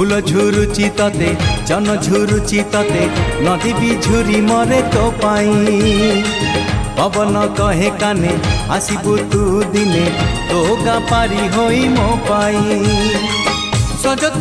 ফুল ঝুরুচি ততে জন ঝুরুচি ততে, নদী বি ঝুরি মরে তো পাই। পবন কহে কানে, আসিবু তু দিনে তো গা পারি হই মো পাই। সজত